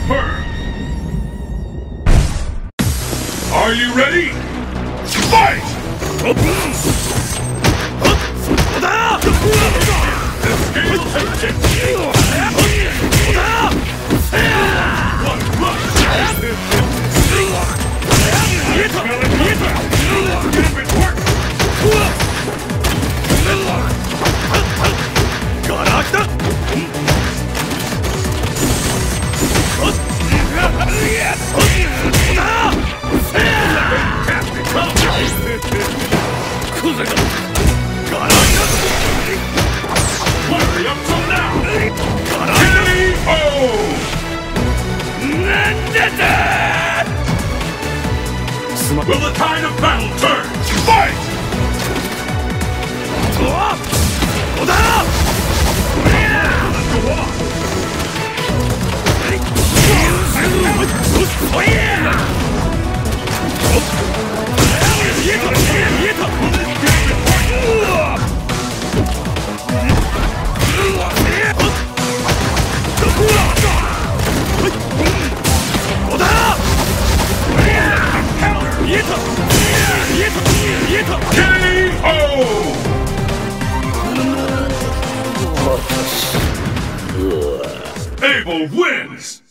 confirmed. Are you ready? Fight! Will the tide of battle turn? Abel wins!